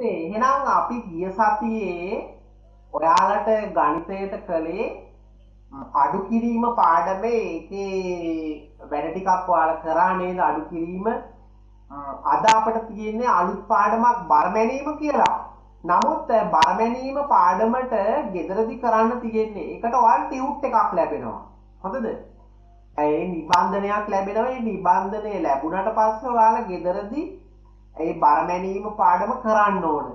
පුතේ එහෙනම් අපි ගිය සතියේ ඔයාලට ගණිතයට කළේ ම්, අඩු කිරීම පාඩමේ ඒකේ වැඩ ටිකක් ඔයාලා කරා නේද අඩු කිරීම ම්, අද අපිට තියෙන්නේ අලුත් පාඩමක් බරමැනීම කියලා. නමුත් අ, බරමැනීම පාඩමට ගෙදරදි කරන්න තියෙන්නේ. ඒකට ඔයාලට ටියුට් එකක් ලැබෙනවා. හොඳද? ඒ නිබන්ධනයක් ලැබෙනවා. ඒ නිබන්ධනය ලැබුණට පස්සේ ඔයාලා ගෙදරදී ඒ බරමැනීම පාඩම කරන්න ඕන.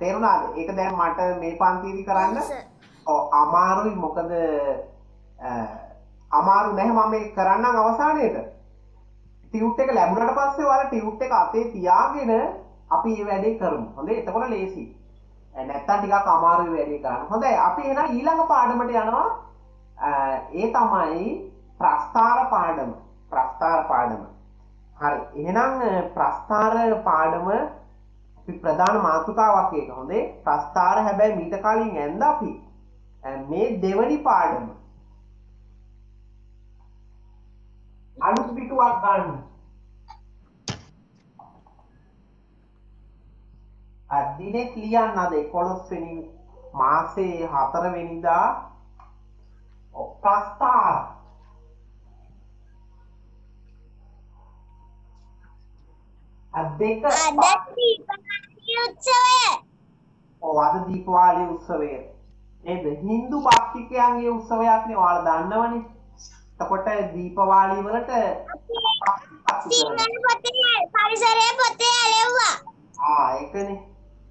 තේරුණාද? ඒක දැන් මට මේ පන්තියේදී කරන්න අමාරුයි මොකද අමාරු නැහැ මම මේක කරන්නම් අවසානයේට. ටියුට් එක ලැබුණට පස්සේ ඔයාලා ටියුට් එක අතේ තියාගෙන අපි මේ වැඩේ කරමු. හොඳේ? එතකොට ලේසි. නැත්තම් ටිකක් අමාරුයි වැඩේ කරන්න. හොඳයි. අපි එහෙනම් ඊළඟ පාඩමට යනවා. ඒ තමයි ප්‍රස්ථාර පාඩම. ප්‍රස්ථාර පාඩම. හරි. එහෙනම් අ, ප්‍රස්ථාර පාඩම අපි ප්‍රධාන මාතෘකාවක් ඒක. හොඳේ? ප්‍රස්ථාර හැබැයි මීට කලින් ඇන්ද අපි අ, මේ දෙවනි පාඩම. අලුත් පිටුවක් ගන්න. දිනෙත් ලියන්න අද 11 වෙනි මාසේ 4 වෙනිදා ඔව්, ප්‍රස්ථාර අද දෙක අද දීපාවලි උත්සවය. ඔව් අද දීපාවලි උත්සවය. නේද? හින්දු භක්තිකයන්ගේ උත්සවයක් නේ ඔයාලා දන්නවනේ. එතකොට දීපාවලි වලට සිංහල පොතේ පරිසරයේ පොතේ ඇලෙව්වා. ආ ඒකනේ.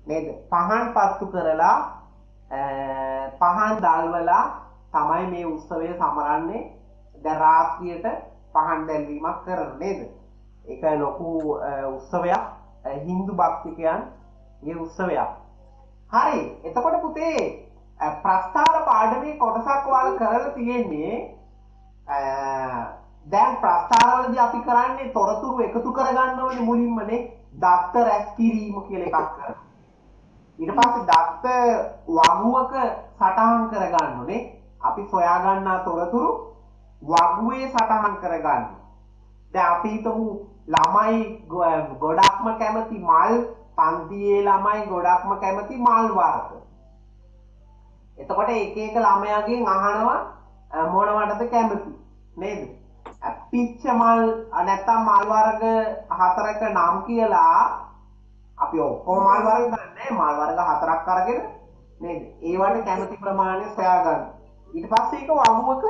නේද? පහන් පත්තු කරලා පහන් දල්වලා තමයි මේ උත්සවය සමරන්නේ. දැන් රාත්‍රියට පහන් දැල්වීමක් කරන නේද ඒක ලොකු අ, උත්සවයක් අ, හින්දු භක්තිකයන්ගේ උත්සවයක් හරි එතකොට පුතේ අ, ප්‍රස්ථාර පාඩමේ කොටසක් ඔයාලා කරලා තියෙන්නේ අ, දැන් ප්‍රස්ථාරවලදී අපි කරන්නේ තොරතුරු එකතු කරගන්න ඕනේ මුලින්මනේ දත්ත රැස් කිරීම කියලා එකක් කරනවා. ඊට පස්සේ දත්ත වගුවක සටහන් කරගන්න ඕනේ. අපි සොයා ගන්නා තොරතුරු වගුවේ සටහන් කරගන්න. දැන් අපි හිතමු ළමයි ගොඩක්ම කැමති මල් පන්තියේ ළමයි ගොඩක්ම කැමති මල් වර්ග. එතකොට එක එක ළමයාගෙන් අහනවා මොනවටද කැමති නේද? පිච්ච මල් නැත්තම් මල් වර්ග හතරක නම් කියලා අපි ඔක්කොම මල් වර්ග ගන්නෑ මල් වර්ග හතරක් අරගෙන නේද? ඒවට කැමති ප්‍රමාණය සොයා ගන්න. ඊට පස්සේ ඒක වගුවක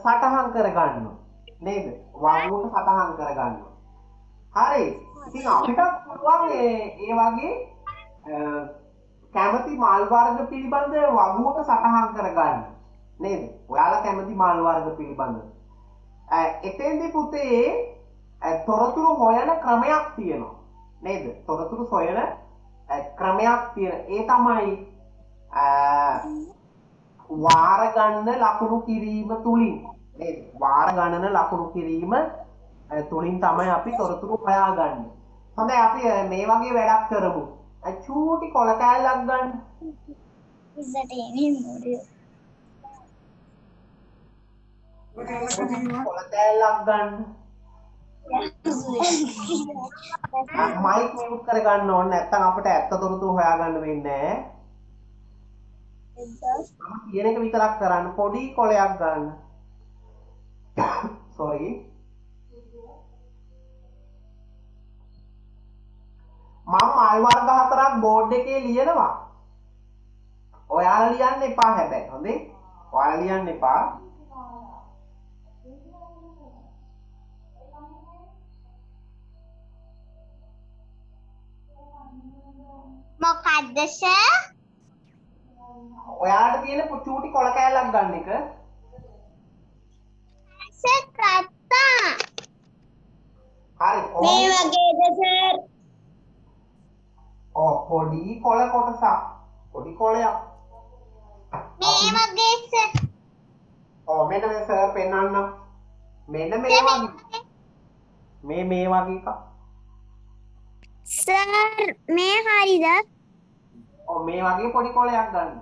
සටහන් කරගන්න නේද? වගුවක සටහන් කරගන්න. හරි. ඉතින් අපිට පුළුවන් ඒ ඒ වගේ අ, කැමති මල් වර්ග පිළිබඳ වගුවක සටහන් කරගන්න. නේද? ඔයාලා කැමති මල් වර්ග පිළිබඳ. අ, එතෙන්දී පුතේ අ, තොරතුරු හොයන ක්‍රමයක් තියෙනවා. නේද? තොරතුරු හොයන අ, ක්‍රමයක් තියෙන. ඒ තමයි අ, වාර ගන්න ලකුණු කිරීම තුලින් නේද? වාර ගණන ලකුණු කිරීම අ, තුලින් තමයි අපි තොරතුරු හොයාගන්නේ. හොඳයි අපි මේ වගේ වැඩක් කරමු. චූටි කොළ කෑල්ලක් ගන්න. කොළ කෑල්ලක් ගන්න. මයික් මියුට් කරගන්න ඕනේ නැත්නම් අපිට ඇත්ත තොරතුරු හොයාගන්න වෙන්නේ නැහැ. කියන එක විතරක් කරන්න පොඩි කොලයක් ගන්න. sorry. මම මල් වර්ග හතරක් බෝඩ් එකේ ලියනවා. ඔයාලා ලියන්න එපා හැබැයි. හොඳේ? ඔයාලා ලියන්න එපා. මොකද්ද සර් ඔයාලට තියෙන පු- චූටි කොළ කෑල්ලක් ගන්න එක. සර් කත්තා හරි. මේ වගේද සර් ඔව් පොඩි කොළ කොටසක්. පොඩි කොළයක්. මේ වගේ සර් ඔව් මෙන්න මේ සර් පෙන්වන්න. මෙන්න මේ වගේ. මේ මේ වගේ එකක්. සර් මේ හරිද ඔව් මේ වගේ පොඩි කොළයක් ගන්න.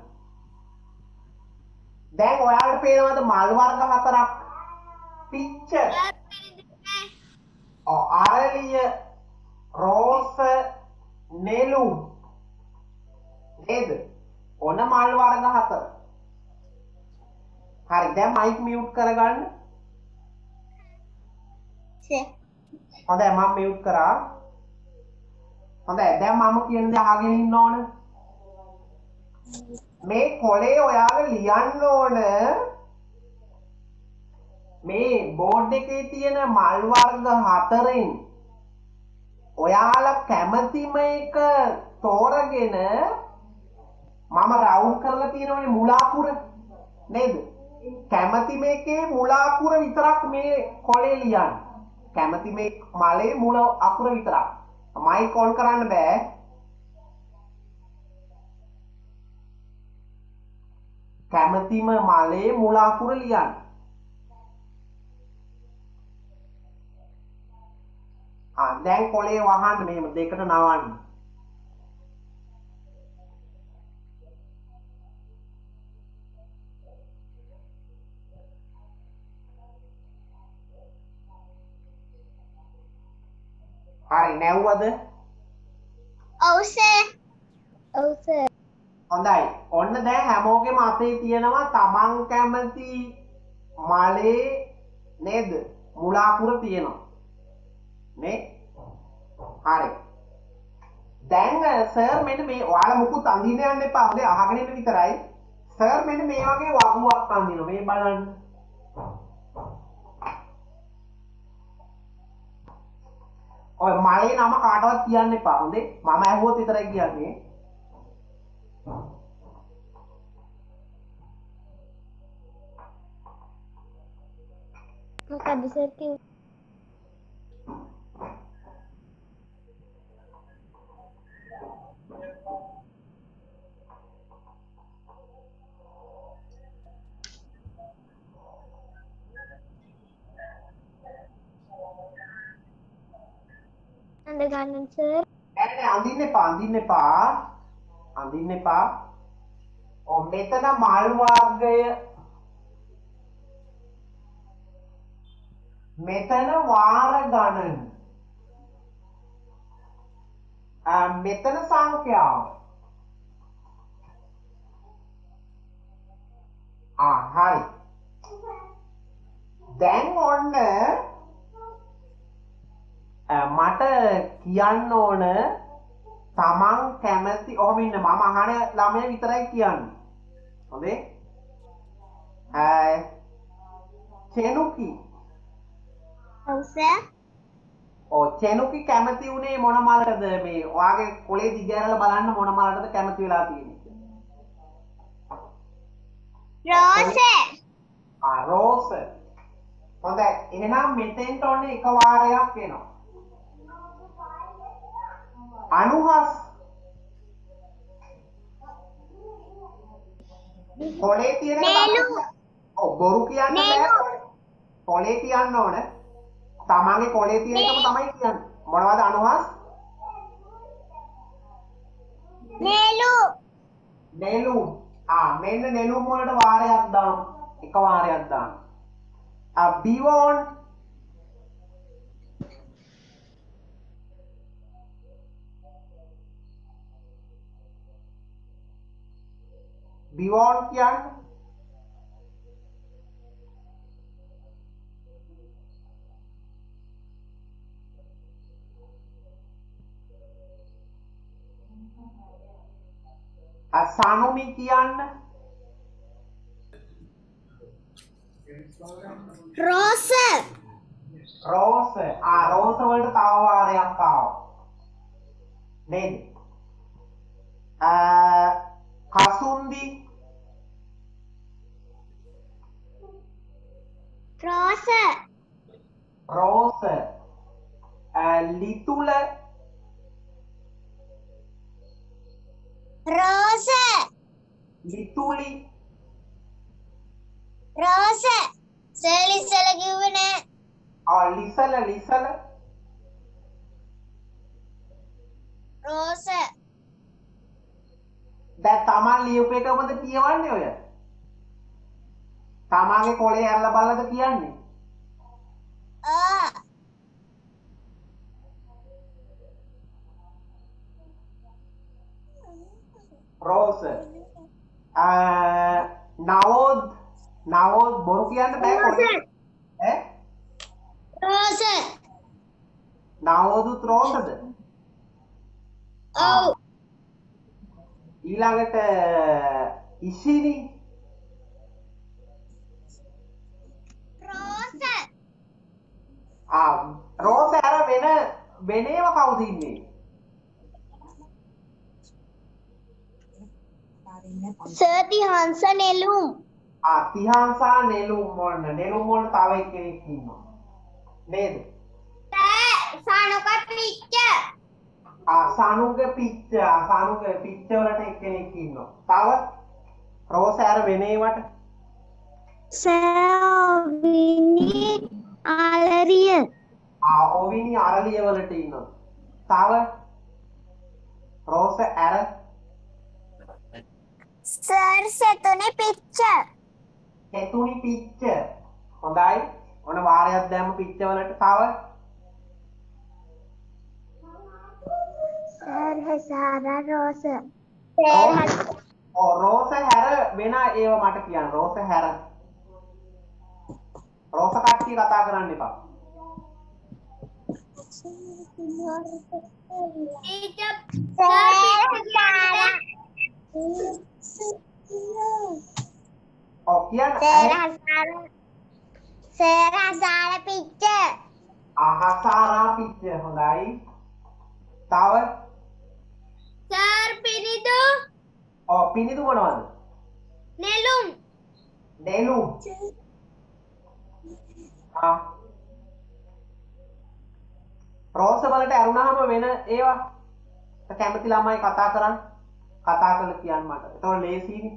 දැන් ඔයාලට පේනවද මල් වර්ග හතරක්? පිච්ච, ඔව් අරලිය, රෝස, නෙළුම් නේද? ඔන්න මල් වර්ග හතර. හරි දැන් මයික් මියුට් කරගන්න. හොඳයි මම මියුට් කරා. හොඳයි දැන් මම කියන දේ අහගෙන ඉන්න ඕන. මේ කොලේ ඔයාලා ලියන්න ඕන මේ බෝඩ් එකේ තියෙන මල් වර්ග හතරෙන් ඔයාලා කැමතිම එක තෝරගෙන මම රවුන්ඩ් කරලා තියෙනවනේ මුලාකුර නේද? කැමතිම එකේ මුලාකුර විතරක් මේ කොලේ ලියන්න. කැමති මේ මලේ මුල අකුර විතරක්. මයික් ඔන් කරන්න බෑ. කැමතිම මලේ මුල අකුර ලියන්න. දැන් කොලේ වහන්න මෙහෙම දෙකට නවන්න. හරි නැව්වද? ඔව් සර් ඔව් සර් හොඳයි. ඔන්න දැන් හැමෝගෙම අතේ තියෙනවා තමන් කැමති මලේ නේද? මුලාකුර තියෙනවා නේ හරි. දැන් සර් මෙන්න මේ ඔයාලා මුකුත් අඳින්න යන්න එපා. හොඳේ අහගෙන ඉන්න විතරයි. සර් මෙන්න මේ වගේ වගුවක් අඳිනවා. මේ බලන්න. ඔය මලේ නම කාටවත් කියන්න එපා. හොඳේ? මම ඇහුවොත් විතරයි කියන්නේ. මොකද සර් කිව්වේ? ගන්න සර් නෑ නෑ අඳින්න එපා අඳින්න එපා. අඳින්න එපා. ඔව් මෙතන මල් වර්ගය. මෙතන වාර ගණන්. ආ, මෙතන සංඛ්‍යාව. ආ හරි. දැන් ඔන්න අ, මට කියන්න ඕන තමන් කැමති ඔහොම ඉන්න. මම අහන ළමය විතරයි කියන්නේ. හොඳේ? අ, චෙනුකි. චෙනුකි කැමති වුණේ මොන මලටද? මේ ඔයාගේ කොලේ දිගෑරලා බලන්න මොන මලටද කැමති වෙලා තියෙන්නේ රෝස. හොඳයි. එහෙනම් මෙතෙන්ට ඔන්න එක වාරයක් එනවා අනුහස් කොලේ තියෙන නෙළු. ඔව් බොරු කියන්න නෙළු. බෑ කොලේ කියන්න ඕන. තමන්ගේ කොලේ තියෙන එකම තමයි කියන්නේ. මොනවද අනුහස්? නෙළු නෙළුම් ආ මෙන්න නෙළුම් වලට වාරයක් දාමු. එක වාරයක් දාන්න ආ බිවෝන් බිවෝන් කියන්නේ. සානුමි කියන්න. රෝස. රෝස. ආ රෝස වලට තව වාරයක් ආවා. නේද? අ, කසුන්දි රෝස රෝස අ, ලිතුල රෝස ලිතුලි රෝස සෙලිසල කිව්වේ නෑ ආ ලිසල ලිසල රෝස දැන් තමන් ලියපු එකමද කියවන්නේ ඔය තමාගේ කොලේ ඇල්ල බලද කියන්නේ? ආ. රෝස. නවෝද් නවෝද් බොරු කියන්න බෑ? ඈ? රෝස. නවෝදුත් රෝසද? ඔව්. ඊළඟට ඉසිරි රෝස ආ රෝස අර වෙන වෙනේව කවුද ඉන්නේ සර්ති හංස නෙළුම්. ආ තිහාන්සා නෙළුම් මොන්න නෙළුම් මොන්න තව එක්කෙනෙක් ඉන්නවා. නේද? සානුක පිච්ච. ආ සානුග පිච්ච ආ සානුග පිච්ච වලට එක්කෙනෙක් ඉන්නවා. තව? රෝස අර වෙනේවට? සෑවිනි ආලරිය ආ ඔවිනි අරලිය වලට ඉන්නවා. තව රෝස අර සර් සෙතුනි පිච්ච. එතුනි පිච්ච. හොඳයි. ඔන වාරයක් දැම්ම පිච්ච වලට තව. සර් හසාර රෝස. රෝස හැර වෙන ඒව මට කියන්න. රෝස හැර රෝස කට්ටිය කතා කරන්න එපා. ඔව් කියන්න. සර් හසාර පිච්ච අහසාරා පිච්ච හොඳයි. තව? සර් පිනිදු ඔව් පිනිදු මොනවද? නෙළුම්. නෙළුම්. ආ රෝස වලට ඇරුණාම වෙන ඒවා? කැමති ළමයි කතා කරන්න කතා කරලා කියන්න මට. එතකොට ලේසියිනේ.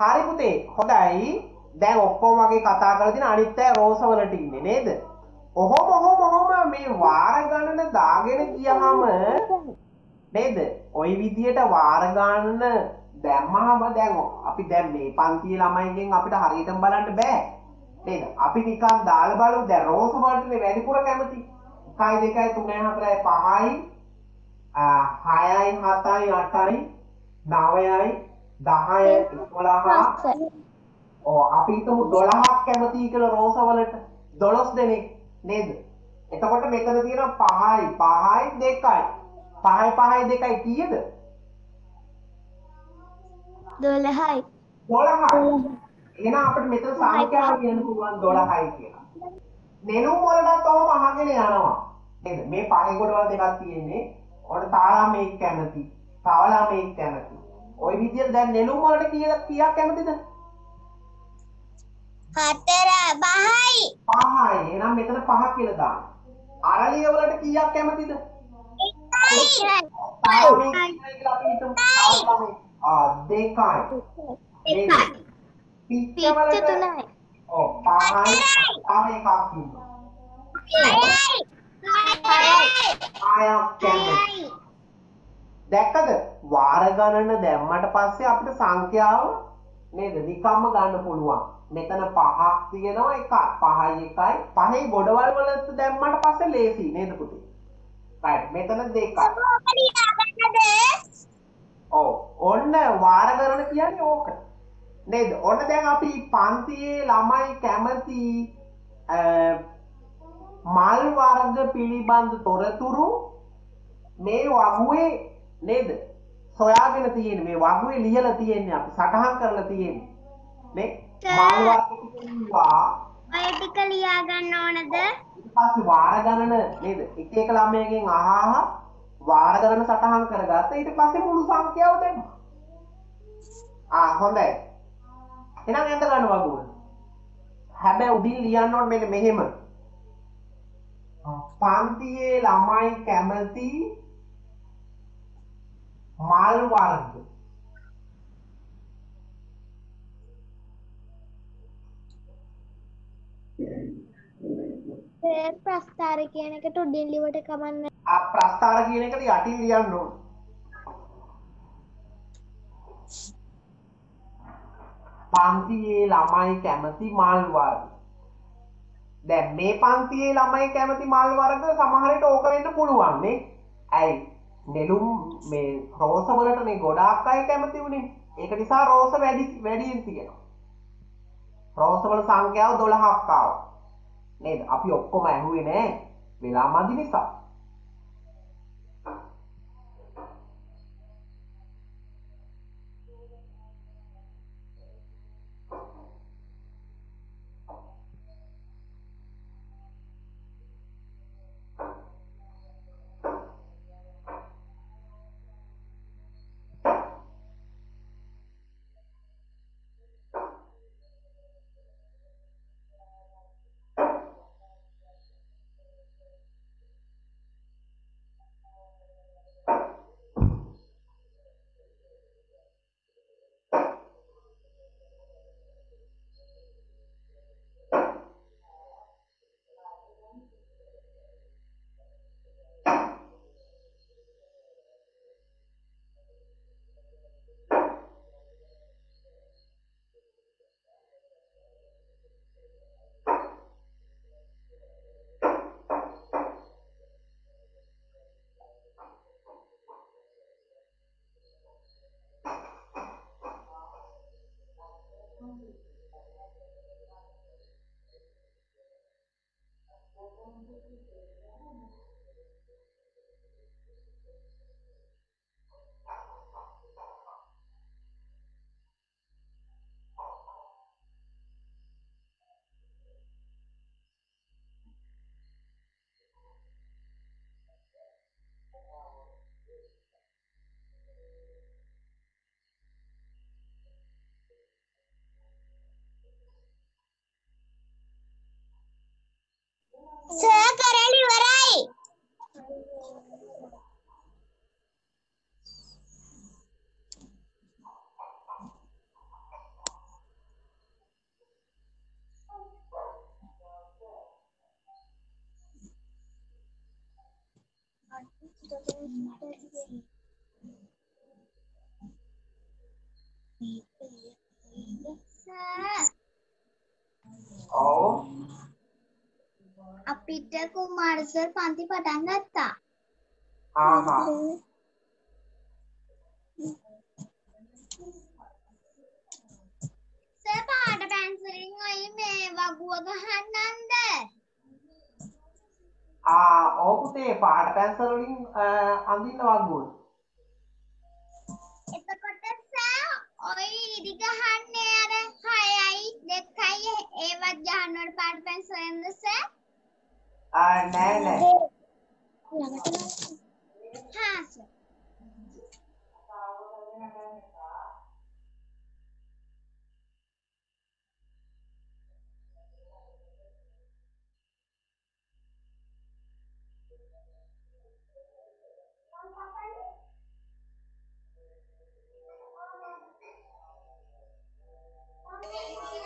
හරි පුතේ හොඳයි. දැන් ඔක්කොම වගේ කතා කරලා දින අනිත් අය රෝස වලට ඉන්නේ නේද? ඔහොම ඔහොම ඔහොම මේ වාර ගණන දාගෙන ගියහම නේද? ওই විදියට වාර ගණන දැම්මහම දැන් අපි දැන් මේ පන්තියේ ළමයිගෙන් අපිට හරියටම බලන්න බෑ. නේද? අපි නිකන් දාලා බලමු. දැන් රෝස වලටනේ වැඩිපුර කැමති. 1 2 3 4 5යි 6යි 7යි 8යි 9යි 10යි 11 ඕ අපි හිතමු 12ක් කැමතියි කියලා රෝස වලට. 12 දෙනෙක් නේද? එතකොට මෙතන තියෙනවා 5යි 5යි 2යි. 5යි 5යි 2යි කීයද? දොළහයි 12යි. එහෙනම් අපිට මෙතන සංඛ්‍යාව කියන්න පුළුවන් 12යි කියලා. නෙළුම් වලටත් ඔහොම අහගෙන යනවා. නේද? මේ පහේ කොටවල් දෙකක් තියෙන්නේ. ඔන්න තාලා මේක කැමති. තවලා මේක කැමති. ওই විදිහට දැන් නෙළුම් වලට කීයක් කීයක් කැමතිද? හතර පහයි. පහයි. එහෙනම් මෙතන පහ කියලා දාන්න. අරලිය වලට කීයක් කැමතිද? එකයි. ආ දෙකයි. එකයි. වලට තුනයි. ඔව් පහයි. තව එකක් ඉන්නවා. ආයක් කැමති. දැක්කද? වාර ගණන දැම්මට පස්සේ අපිට සංඛ්‍යාව නේද? නිකම්ම ගන්න පුළුවන් මෙතන පහක් තියෙනවා. එකක් පහයි එකයි. පහේ ගොඩවල් වලට දැම්මට පස්සේ ලේසි නේද පුතේ? Right. මෙතන දෙකක්. ඔව්. ඔන්න වාර ගණන කියන්නේ ඕක. නේද? ඔන්න දැන් අපි පන්තියේ ළමයි කැමති අ, මල් වර්ග පිළිබඳ තොරතුරු මේ වගුවේ නේද? සොයාගෙන තියෙන මේ වගුවේ ලියලා තියෙන්නේ අපි. සටහන් කරලා තියෙන්නේ. නේ? මල් වර්ග කිව්වා ඔය ටික ලියා ගන්න ඕනද? ඊට පස්සේ වාර ගණන නේද? එක එක ළමයගෙන් අහහා වාර ගණන සටහන් කරගත්තා ඊට පස්සේ මුළු සංඛ්‍යාව දැම්මා ආ හොඳයි. එහෙනම් ඇඳ ගන්න වගුව. හැබැයි උඩින් ලියන්න ඕනේ මෙන්න මෙහෙම. පන්තියේ ළමයි කැමති මල් වර්ග සර් ප්‍රස්ථාර කියන එකට උඩින් ලිවට කමන්න. ආ ප්‍රස්තාර කියන එකට යටින් ලියන්න ඕනේ. පන්තියේ ළමයි කැමති මල් වර්ග. දැන් මේ පන්තියේ ළමයි කැමති මල් වර්ග සමහරට ඕක වෙන්න පුළුවන්නේ ඇයි? නෙළුම් මේ රෝසවලටනේ ගොඩාක් අය කැමති වුණේ ඒක නිසා රෝස වැඩි වැඩියෙන් තියෙනවා. රෝසවල සංඛ්‍යාව දොළහක්කාව නේද? අපි ඔක්කොම ඇහුවේ නෑ. වෙලා මදි නිසා. අපිට කුමාර සර් පන්ති පටන් ගත්තා. ආහා සර් පාට පැන්සලින් ඔය මේ වගුව ගහන්නන්ද? ආ පුතේ පාට පැන්සල් වලින් අඳින්න වගුවන එතකොට සර් ඔය ඉදි ගහන්නේ අර 6යි 2යි ඒවත් ගහනවට පාට පැන්සලෙන්ද සර්? නෑ නෑ හා සර්.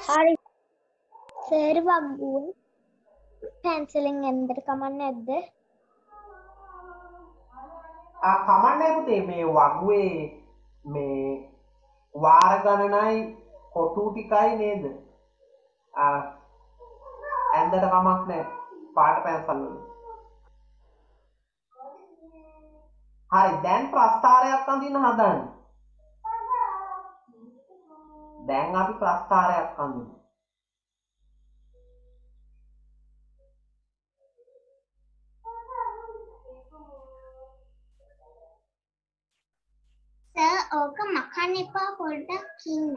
හරි සර් වගුව පැන්සලෙන් ඇන්දට කමන්න නැද්ද? ආ කමන්නේ පුතේ මේ වගුවේ මේ වාර ගණනයි කොටු ටිකයි නේද? ආ ඇන්දට කමක් නෑ පාට පැන්සල් වලින්. හරි දැන් ප්‍රස්ථාරයක් අඳින්න හදන්නේ. දැන් අපි ප්‍රස්ථාරයක් අඳිමු. ඕක මකන්න එපා පොඩ්ඩක් ඉන්න.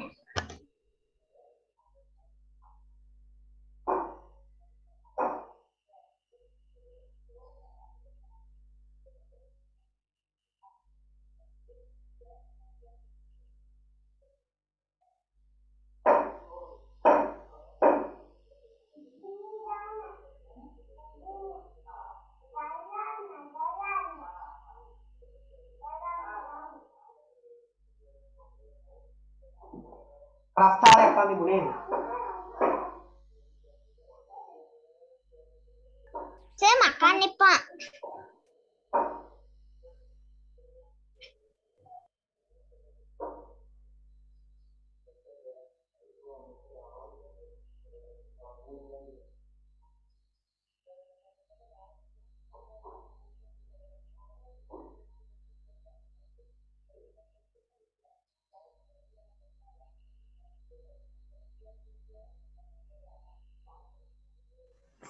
ප්‍රස්ථාරයක් අඳිමු නේද සර් මකන්න එපා.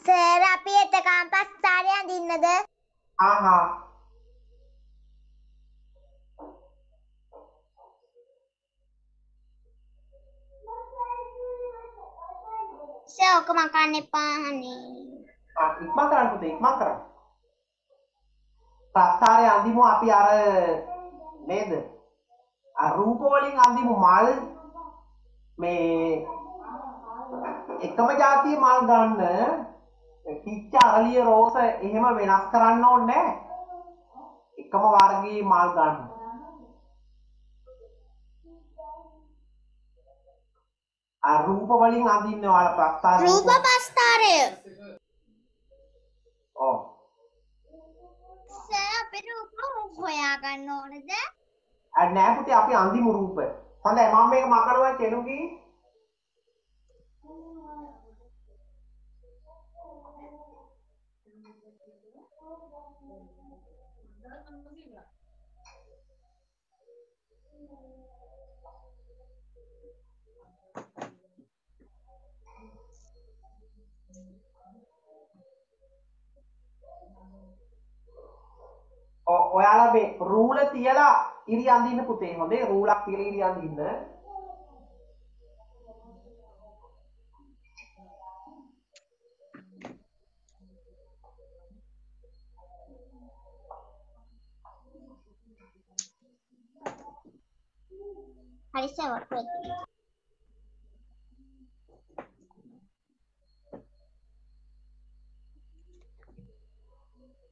සර් අපි එතකම් පස්තාරය අඳින්නද? ආහා. සර් ඔක මකන්න එපා අනේ. ආ, ඉක්මන් කරන්න පුතේ ඉක්මන් කරන්න. ප්‍රස්ථාරය අඳිමු අපි අර නේද? අර රූප වලින් අඳිමු මල්. මේ එකම જાතිය මල් ගන්න පිච්ච අරලිය රෝස එහෙම වෙනස් කරන්න ඕනේ නැහැ. එකම වර්ගයේ මල් ගන්න අර රූප වලින් අඳින්න ඔයාලා ප්‍රස්ථාරය රූප පස්තාරය. ඔව් සර් අපි රූප හොයාගන්න ඕනද? අ නෑ පුතේ අපි අන්තිම රූප. හොඳයි මම මේක මකනවා කෙනුගේ. ඔ- ඔයාලා මේ රූල තියලා ඉරි අඳින්න පුතේ හොඳේ. රූලක් තියලා ඉරි අඳින්න හරි සර්.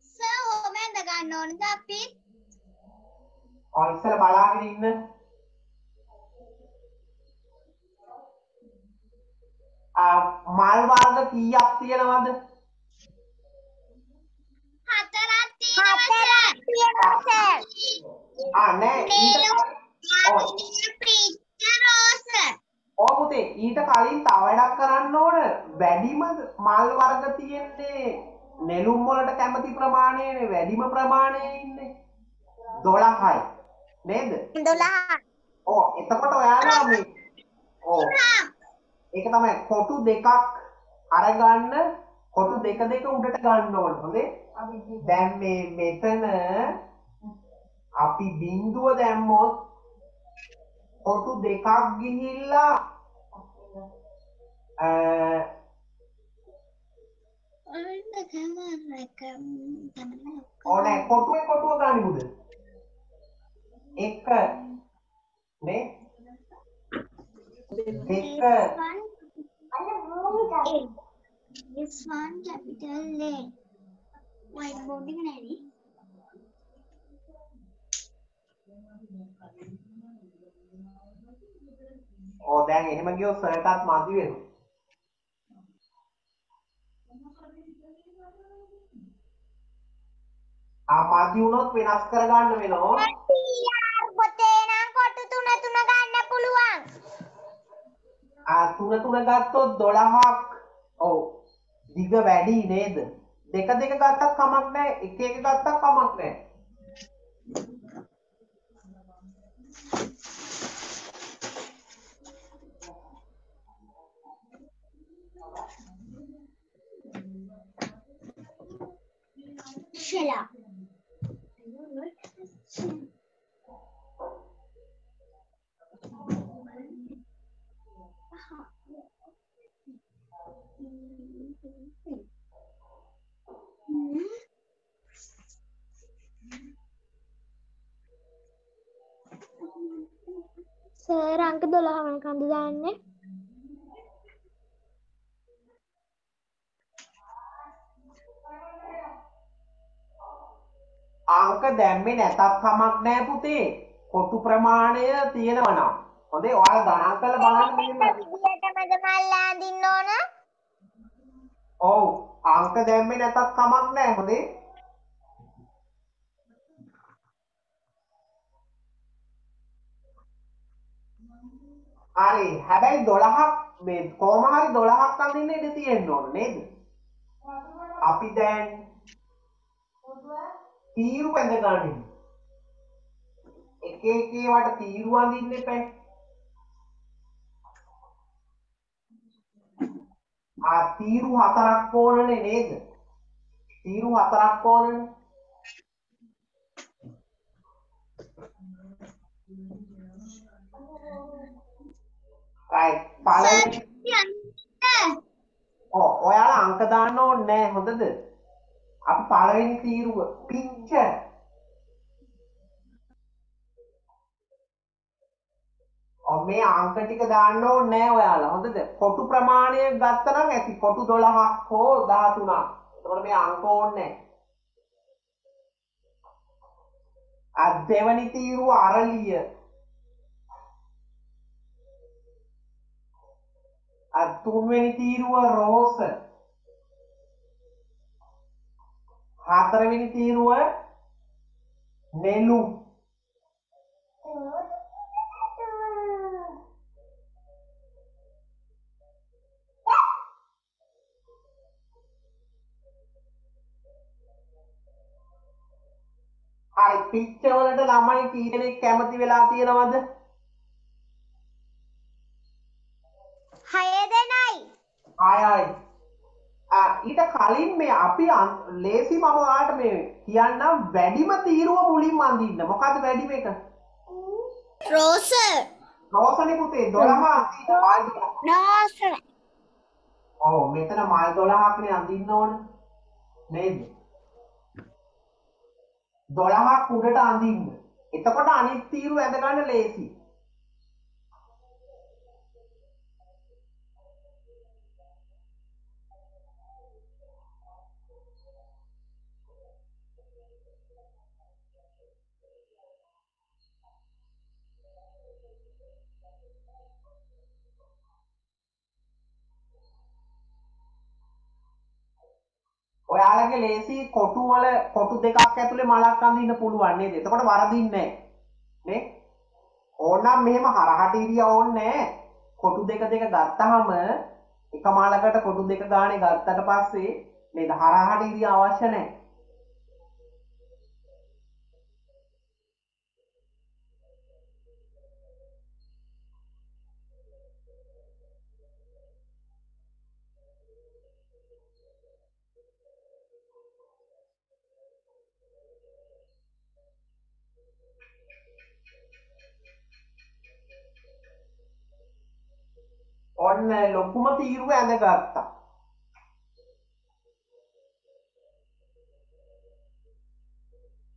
සර් ඇඳ ගන්න ඕනද අපි? ඔය ඉස්සර බලාගෙන ඉන්න මල් වර්ග කීයක් තියෙනවද හතරක් තියෙනවා හතරක් තියෙනවා සර් ආ නෑ ඊට ඔව්. ප්‍රීච්ච රෝස. ඔව් පුතේ. ඊට කලින් තව වැඩක් කරන්න ඕන. වැඩිම මල් වර්ග තියෙන්නේ නෙළුම් වලට කැමති ප්‍රමාණයනේ වැඩිම ප්‍රමාණය ඉන්නේ 12යි නේද? 12 ඕ එතකොට ඔයාලා මේ ඕ ඒක තමයි කොටු දෙකක් අරගන්න කොටු දෙක දෙක උඩට ගන්න ඕන. හොඳේ? දැන් මේ මෙතන අපි බින්දුව දැම්මොත් කොටු දෙකක් ගිහිල්ලා ඕනෑ කොටුවේ කොටුව ගනිමුද එක නේ දෙක This one capital A. White board එක නැරි. ඕ දැන් එහෙම ගියොත් සර්ටත් මදි වෙනවා මදි වුණොත් වෙනස් කරගන්න වෙනවා. පොතේ නම් කොටු තුන තුන ගන්න පුළුවන් ආ තුන තුන ගත්තොත් 12ක් ඔව්. දිග වැඩි නේද? දෙක දෙක ගත්තත් කමක් නැහැ. එක එක ගත්තත් කමක් නැහැ ශලා. සර් අංක 12 වෙනකන්ද දාන්නේ අංක දැම්මේ නැතත් කමක් නැහැ පුතේ. කොටු ප්‍රමාණය තියෙනවා නම් හොඳේ ඔයාලා ගණන් කරලා බලන්න මෙන්න විදියටමද මල් අඳින්න ඕන ඔව්. අංක දැම්මේ නැතත් කමක් නැහැ හොඳේ. හරි. හැබැයි 12ක් මේ කොහොම හරි 12ක් අඳින්න ඉඩ තියෙන්න ඕන නේද? අපි දැන් තීරු බැඳ ගන්න එක එක ඒවාට තීරු අඳින්න එපා ආ තීරු හතරක් ඕනනේ නේද? තීරු හතරක් ඕනනේ. right පළවෙනි ඔයාලා අංක දාන්න ඕනේ නැහැ හොඳද? අපි පළවෙනි තීරුව picture ඔව් මේ අංක ටික දාන්න ඕනේ නැහැ ඔයාලා හොඳද? කොටු ප්‍රමාණය ගත්තනම් ඇති කොටු 12ක් හෝ 13ක්. එතකොට මේ අංක ඕනේ නැහැ. අ දෙවනි තීරුව අරලිය අ තුන්වෙනි තීරුව රෝස හතරවෙනි තීරුව නෙළුම් හරි පිච්ච වලට ළමයි කී දෙනෙක් කැමති වෙලා තියෙනවද? හය දෙනයි. ආයයි ආ ඊට කලින් මේ අපි ලේසි මම ඔයාලට මේ කියන්නම් වැඩිම තීරුව මුලින්ම අඳින්න. මොකද්ද වැඩිම එක? රෝස රෝසනේ පුතේ 12 අඳින්න මල් 12. රෝස. ඔව් මෙතන මල් 12ක්නේ අඳින්න ඕනේ. නේද? 12ක් උඩට අඳින්න. එතකොට අනිත් තීරුව ඇඳ ගන්න ලේසි. ඔයාලගේ ලේසි කොටු වල කොටු දෙකක් ඇතුලේ මලක් අඳින්න පුළුවන් නේද? එතකොට වරදින්නේ නැහැ. නේ? ඕනනම් මෙහෙම හරහට ඉරිය ඕනේ නැහැ. කොටු දෙක දෙක ගත්තාම එක මලකට කොටු දෙක ගානේ ගත්තට පස්සේ නේද හරහට ඉරිය අවශ්‍ය නැහැ. ඔන්න ලොකුම තීරුව ඇඳගත්තා.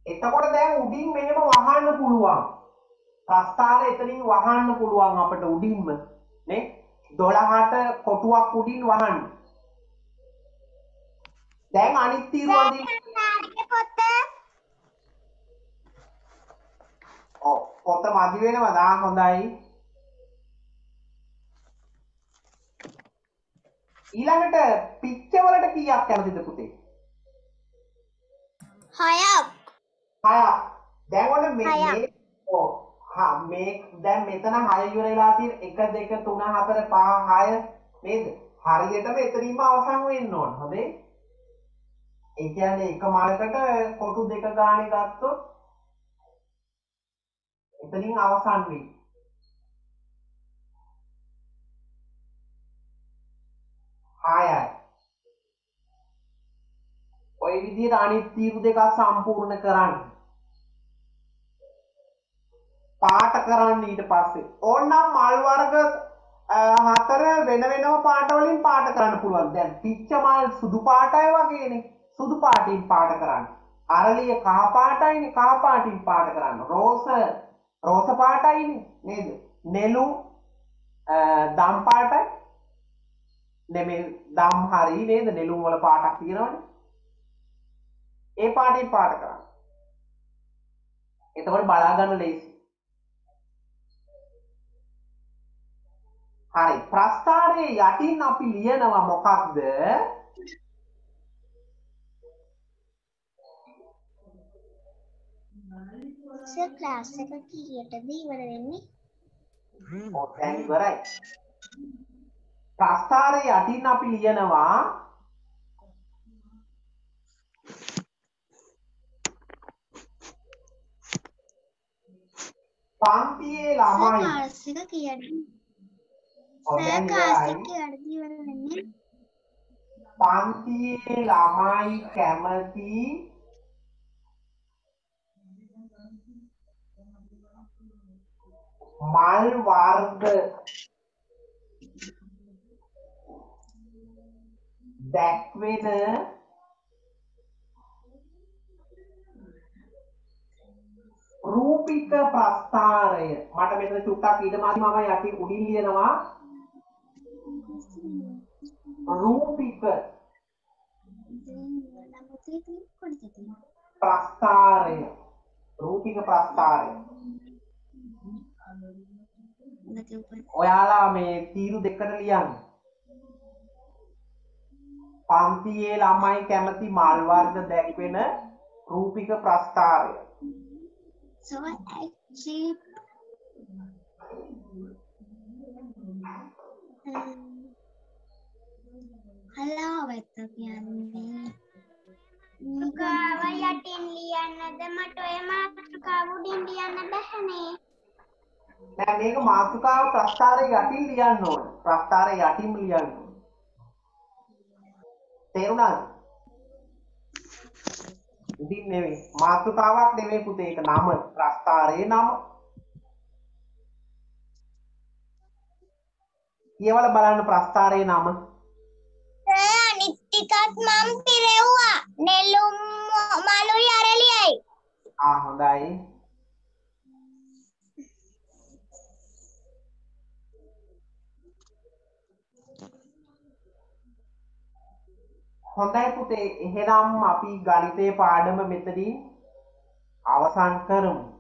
එතකොට දැන් උඩින් මෙහෙම වහන්න පුළුවන්. ප්‍රස්ථාරය එතනින් වහන්න පුළුවන් අපිට උඩින්ම නේ 12ට කොටුවක් උඩින් වහන්න. දැන් අනිත් තීරුව අඳින්න පොත. ඔව් පොත මදි වෙනවා දා හොඳයි. ඊළඟට පිච්ච වලට කීයක් කැමතිද පුතේ? හයක් හයක්. දැන් ඔන්න. මේ ඔව් හා මේ දැන් මෙතන 6 ඉවර වෙලා තියෙන 1 2 3 4 5 6 නේද? හරියටම එතනින්ම අවසන් වෙන්න ඕන. හොඳේ. ඒ කියන්නේ එක මාලකට කොටු දෙක ගානේ ගත්තොත් එතනින් අවසන් වෙයි. හයයි. ඔය විදිහට අනිත් තීරු දෙකක් සම්පූර්ණ කරන්න. පාට කරන්න ඊට පස්සේ. ඕනනම් මල් වර්ග අ, හතර වෙන වෙනම පාට වලින් පාට කරන්න පුළුවන්. දැන් පිච්ච මල් සුදු පාටයි වගේනේ. සුදු පාටින් පාට කරන්න. අරලිය කහ පාටයිනේ කහ පාටින් පාට කරන්න. රෝස රෝස පාටයිනේ නේද? නෙළු අ, දම් පාටයි නෙමේ දම් හරි නේද නෙළුම් වල පාටක් තියෙනවනේ. ඒ පාටින් පාට කරන්න. එතකොට බලා ගන්න ලේසි. හරි ප්‍රස්ථාරයේ යටින් අපි ලියනවා මොකක්ද? ක්ලාස් එක කීයටද ඉවර වෙන්නේ? ඔව් දැන් ඉවරයි. ප්‍රස්ථාරයේ යටින් අපි ලියනවා. පන්තියේ ළමයි. කීයටද ඔව් සර් ඉවර වෙන්නේ පන්තියේ ළමයි කැමති. මල් වර්ග දැක්වෙන රූපික ප්‍රස්ථාරය. මට මෙතන චුට්ටක් ඊටමාදි මම යටි උඩින් ලියනවා. රූපික ප්‍රස්ථාරය. රූපික ප්‍රස්ථාරය. ඔයාලා මේ තීරු දෙකට ලියන්න පන්තියේ ළමයි කැමති මල් වර්ග දැක්වෙන රූපික ප්‍රස්ථාරය. So actually, හලාවත්ත කියන්නේ. මාතෘකාව යටින් ලියන්නද? මට ඔය මාතෘකාව උඩින් ලියන්න බැහැනේ. දැන් මේක මාතෘකාව ප්‍රස්ථාරය යටින් ලියන්න ඕන. ප්‍රස්ථාරය යටින් ලියන්න තේරුණාද? ඉතින් නෙවෙයි. මාතෘකාවක් නෙවෙයි පුතේ ඒක. නම. ප්‍රස්ථාරයේ නම. කියවල බලන්න ප්‍රස්ථාරයේ නම. ඒ අනිත් ටිකත් මම පිරෙව්වා. නෙළුම් මලුයි අරලියයි. ආ හොඳයි හොඳයි පුතේ. එහෙනම් අපි ගණිතයේ පාඩම මෙතනින් අවසන් කරමු.